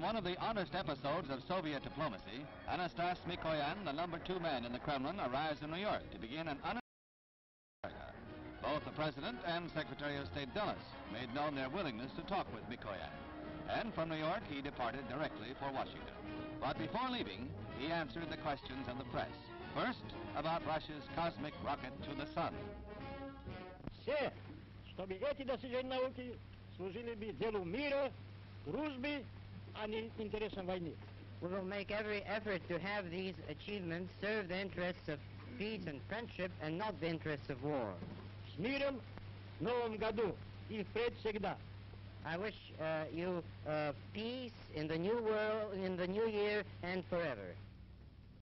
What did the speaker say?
In one of the honest episodes of Soviet diplomacy, Anastas Mikoyan, the number two man in the Kremlin, arrives in New York to begin an un both the President and Secretary of State Dulles made known their willingness to talk with Mikoyan. And from New York, he departed directly for Washington. But before leaving, he answered the questions of the press. First, about Russia's cosmic rocket to the sun. Все, чтобы эти достижения науки служили бы делу мира, дружбы, а не интересам войны. We will make every effort to have these achievements serve the interests of peace and friendship and not the interests of war. С миром в новом году и впредь всегда. I wish uh, you uh, peace in the new world, in the new year, and forever.